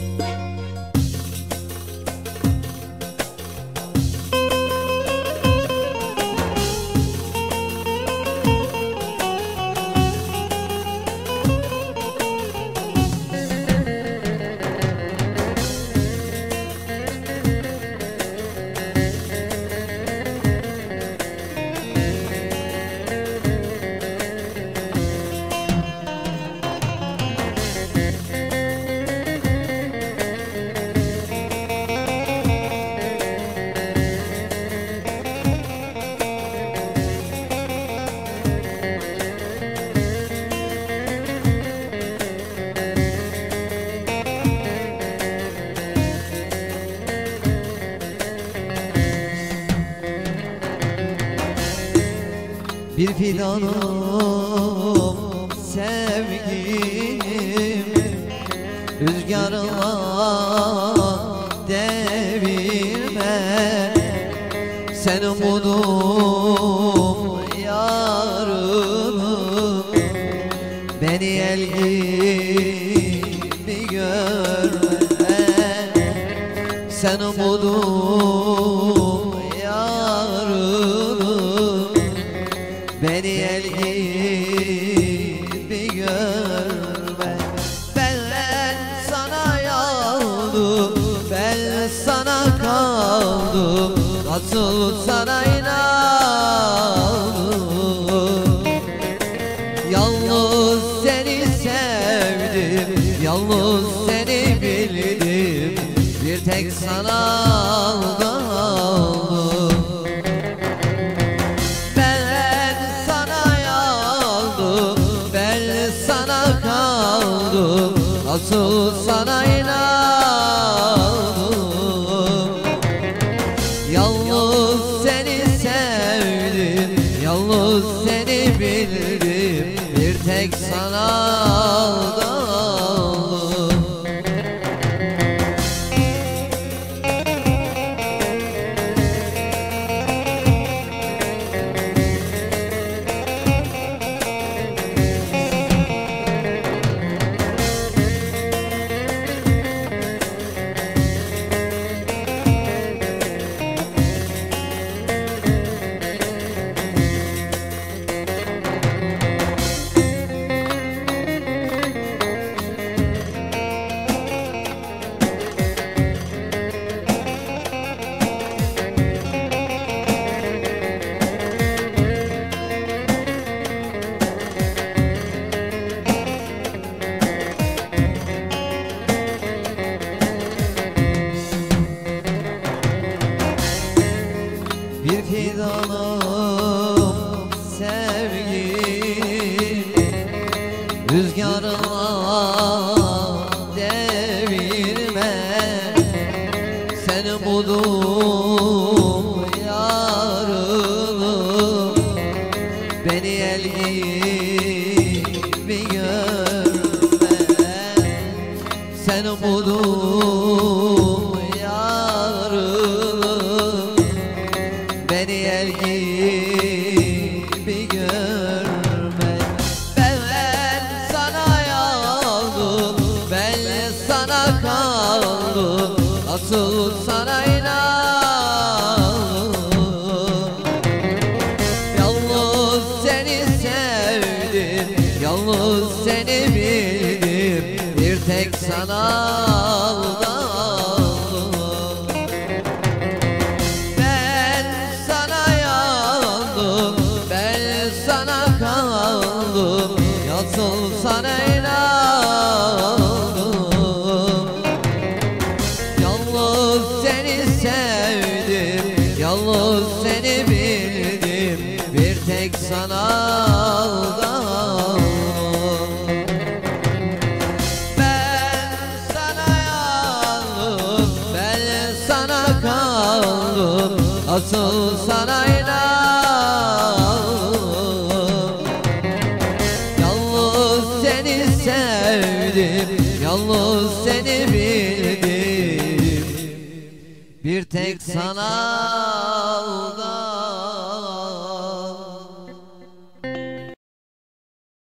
Bye. Bir fidanım sevgilim. Rüzgarla devirme. Sen umudum yarınım. Beni el gibi görme. Sen umudum sana inandım Yalnız seni sevdim Yalnız seni bildim. Bir tek sana aldandım. Ben sana yandım Ben sana kaldım. Nasıl sana inandım Yalnız seni bildim Bir tek sana aldandım devirme. Sen umudum yarınım Beni el gibi görme. Sen umudum yarınım Beni el gibi görme Asıl sana inandım Yalnız seni sevdim Yalnız seni bildim. Bir tek sana aldandım Yalnız seni sevdim Yalnız seni bildim. Bir tek sana aldandım. Ben sana yandım Ben sana kaldım. Asıl sana inandım tek sana aldandım